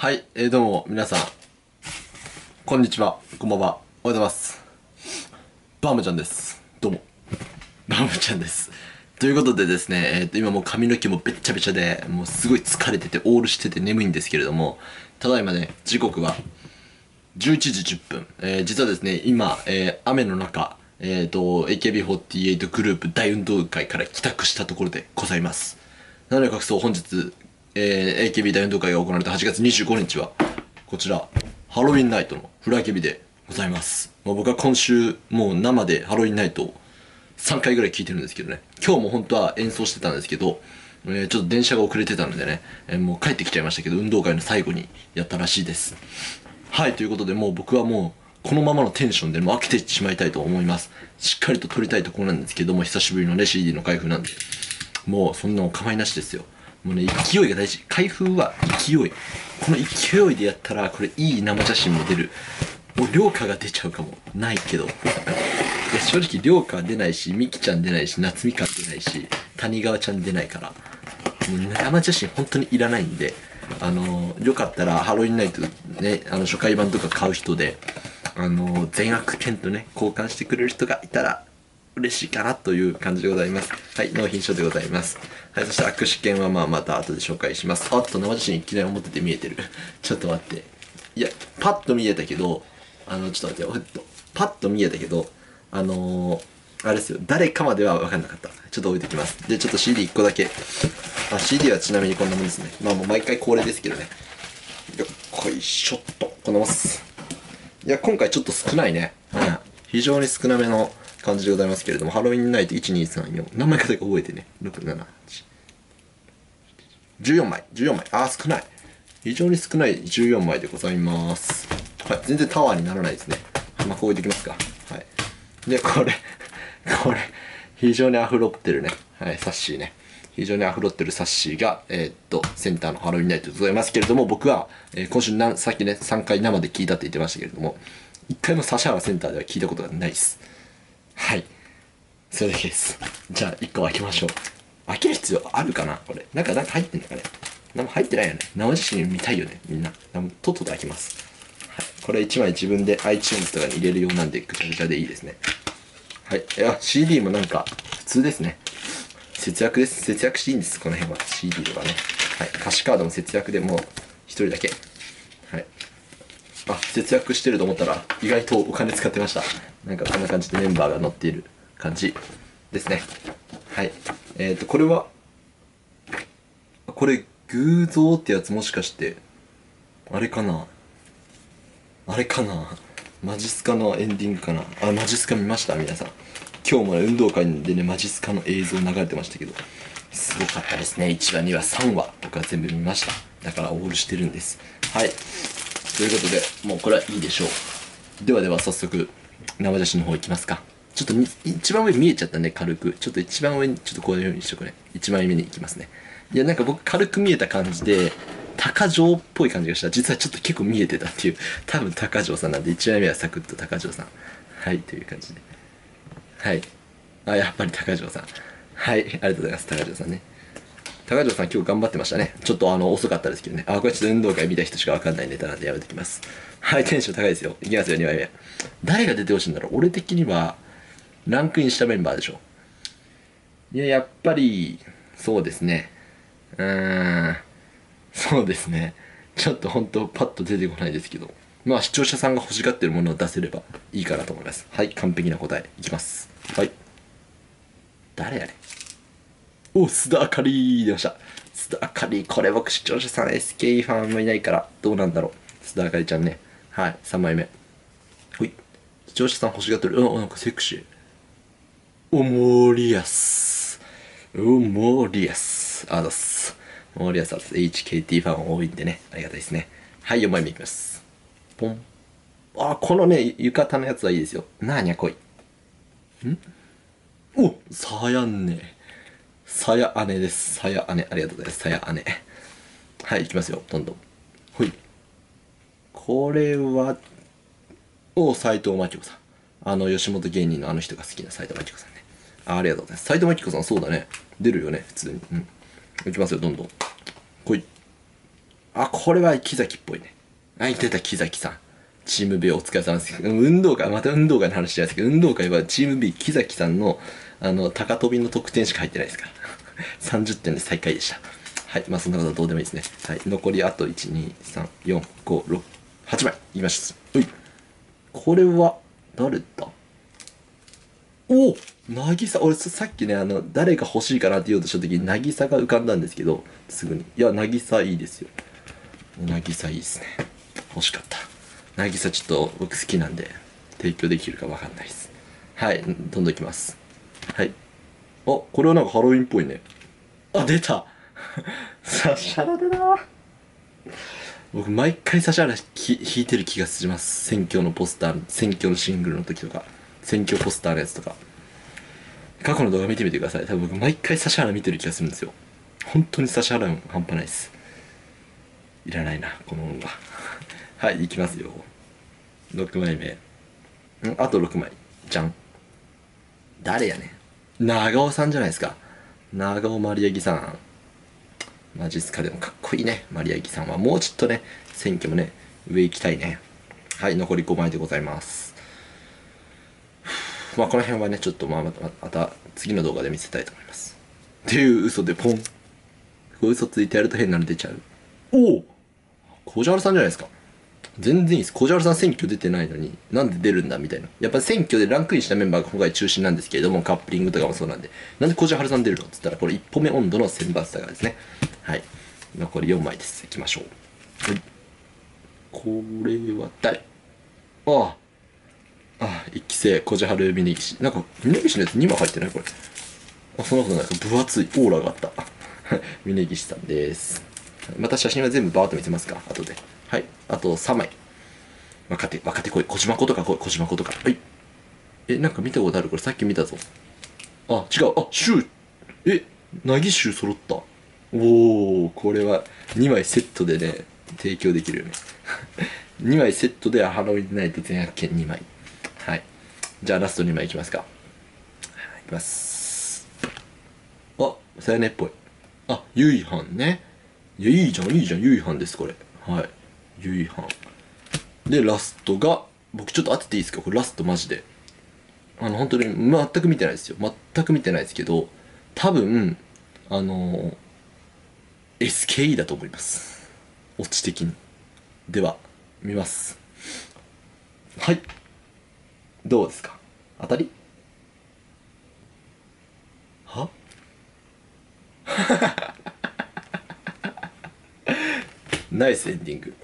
はい、えー、どうも、皆さん。こんにちは、こんばんは、おはようございます。バームちゃんです。どうも。バームちゃんです。ということでですね、えー、と今もう髪の毛もべっちゃべちゃで、もうすごい疲れてて、オールしてて眠いんですけれども、ただいまね、時刻は11時10分。えー、実はですね、今、えー、雨の中、えっ、ー、と、AKB48 グループ大運動会から帰宅したところでございます。なので、各層本日、えー、AKB 大運動会が行われた8月25日は、こちら、ハロウィンナイトのフラケビでございます。もう僕は今週、もう生でハロウィンナイトを3回ぐらい聞いてるんですけどね。今日も本当は演奏してたんですけど、えーちょっと電車が遅れてたのでね、えーもう帰ってきちゃいましたけど、運動会の最後にやったらしいです。はい、ということで、もう僕はもう、このままのテンションでもう飽きてしまいたいと思います。しっかりと撮りたいところなんですけども、久しぶりのね、CD の開封なんで、もうそんなお構いなしですよ。もうね、勢いが大事。開封は勢い。この勢いでやったら、これいい生写真も出る。もう、涼花が出ちゃうかも。ないけど。いや、正直、涼花出ないし、みきちゃん出ないし、夏みかん出ないし、谷川ちゃん出ないから、もう生写真本当にいらないんで、あのよかったらハロウィンナイトね、あの初回版とか買う人で、あの全悪券とね、交換してくれる人がいたら嬉しいかなという感じでございます。はい、納品書でございます。はい、そして握手券はまあまた後で紹介します。あっと生写真いきなり表で見えてる。ちょっと待って。いや、パッと見えたけど、あの、ちょっと待って。パッと見えたけど、あのー、あれですよ。誰かまでは分かんなかった。ちょっと置いてきます。で、ちょっと CD1 個だけ。あ、CD はちなみにこんなもんですね。まあもう毎回恒例ですけどね。よっこいしょっと。こんなもんっす。いや、今回ちょっと少ないね。うん。非常に少なめの感じでございますけれども、ハロウィンナイト1、2、3、4。何枚かだけ覚えてね。6、7、8。14枚。14枚。あー、少ない。非常に少ない14枚でございます。はい。全然タワーにならないですね。まあ、こう置いてきますか。はい。で、これ、これ、非常にアフロってるね。はい、サッシーね。非常にアフロってるサッシーが、えーっと、センターのハロウィンナイトでございますけれども、僕は、えー今週な、さっきね、3回生で聞いたって言ってましたけれども、1回も指原センターでは聞いたことがないです。はい。それだけです。じゃあ、1個開けましょう。開ける必要あるかな？これ。なんか、なんか入ってんのかね？何も入ってないよね。生写真見たいよね、みんな。なんとっとと開けます。はい。これ1枚自分で iTunes とかに入れるようなんで、ぐちゃぐちゃでいいですね。はい。いや、CD もなんか、普通ですね。節約です。節約していいんです、この辺は。CD とかね。はい。歌詞カードも節約でもう、一人だけ。あ、節約してると思ったら、意外とお金使ってました。なんかこんな感じでメンバーが載っている感じですね。はい。えっ、と、これは、これ、偶像ってやつもしかして、あれかな？あれかな？マジスカのエンディングかな？あ、マジスカ見ました？皆さん。今日も、運動会でね、マジスカの映像流れてましたけど、すごかったですね。1話、2話、3話、僕は全部見ました。だからオールしてるんです。はい。ということで、もうこれはいいでしょう。ではでは早速、生写真の方行きますか。ちょっと一番上見えちゃったね、軽く。ちょっと一番上に、ちょっとこういう風にしとくね。一番上に行きますね。いや、なんか僕軽く見えた感じで、高城っぽい感じがした。実はちょっと結構見えてたっていう。多分高城さんなんで、1枚目はサクッと高城さん。はい、という感じで。はい。あ、やっぱり高城さん。はい、ありがとうございます、高城さんね。高城さん今日頑張ってましたね。ちょっとあの、遅かったですけどね。あ、これちょっと運動会見た人しかわかんないネタなんでやめてきます。はい、テンション高いですよ。いきますよ、2枚目。誰が出てほしいんだろう？俺的には、ランクインしたメンバーでしょ。いや、やっぱり、そうですね。うーん、そうですね。ちょっと本当パッと出てこないですけど。まあ視聴者さんが欲しがってるものを出せればいいかなと思います。はい、完璧な答えいきます。はい。誰やねお、須田あかり出ました。須田あかり、これ僕視聴者さん SK ファンもいないから、どうなんだろう。須田あかりちゃんね。はい、3枚目。ほい。視聴者さん欲しがってる。うん、なんかセクシー。お、森安。お、森安。あざっす。森安あざっす。HKT ファン多いんでね。ありがたいですね。はい、4枚目いきます。ポン。あ、このね、浴衣のやつはいいですよ。なーにゃこい。ん？おさやんね。さや姉です。さや姉。ありがとうございます。さや姉。はい、いきますよ。どんどん。ほい。これは、お斎藤真希子さん。あの、吉本芸人のあの人が好きな斎藤真希子さんね。あありがとうございます。斎藤真希子さん、そうだね。出るよね、普通に。うん。いきますよ、どんどん。ほい。あこれは木崎っぽいねあ言ってた木崎さんチーム B お疲れ様です運動会また運動会の話じゃないですけど運動会はチーム B 木崎さんのあの高跳びの得点しか入ってないですから30点で最下位でした。はい。まあそんなことはどうでもいいですね。はい。残りあと1234568枚。いきました。うい。これは誰だ？お渚。俺さっきねあの誰が欲しいかなって言おうとした時に渚が浮かんだんですけどすぐに。いや渚いいですよ。渚いいですね。欲しかった。渚ちょっと僕好きなんで提供できるか分かんないです。はい。どんどんいきます。はい。これはなんかハロウィンっぽいね。あ出た。サシャラだな。僕毎回サシャラいてる気がします。選挙のポスター選挙のシングルの時とか。選挙ポスターのやつとか。過去の動画見てみてください。多分僕毎回指原見てる気がするんですよ。本当に指原半端ないです。いらないなこの音が はいいきますよ。6枚目。ん？あと6枚。じゃん。誰やねん長尾さんじゃないですか。長尾まりやぎさん。マジっすかでもかっこいいね。マリアギさんは。もうちょっとね選挙もね上行きたいね。はい残り5枚でございます。まあこの辺はねちょっとまあまたまた次の動画で見せたいと思います。っていう嘘でポン。こう嘘ついてやると変なの出ちゃう。おお小じはるさんじゃないですか。全然いいです。小じはるさん選挙出てないのに、なんで出るんだみたいな。やっぱ選挙でランクインしたメンバーが今回中心なんですけれども、カップリングとかもそうなんで、なんで小じはるさん出るのって言ったら、これ一歩目温度の選抜差がですね。はい。残り4枚です。いきましょう。はい。これは誰？ああ。ああ、一期生、小じはる峯岸。なんか、峯岸のやつ2枚入ってない？これ。あ、そんなことない。分厚い。オーラがあった。峯岸さんです。また写真は全部バーッと見せますか？後で。はい。あと3枚。若手、若手来い。小島子とか来い。小島子とか。はい。え、なんか見たことある？これさっき見たぞ。あ、違う。あ、シュー。え、なぎシュー揃った。おおこれは2枚セットでね、提供できるよね。2枚セットでハロウィンナイト全発見2枚。はい。じゃあラスト2枚いきますか。いきます。あ、さやねっぽい。あ、ゆいはんね。いや、いいじゃん、いいじゃん、ゆいはんです、これ。はい。ゆいはん。で、ラストが、僕ちょっと当てていいですか？これラストマジで。あの、本当に全く見てないですよ。全く見てないですけど、多分、あのー、SKE だと思います。オチ的に。では、見ます。はい。どうですか？当たり？は？ナイスエンディング。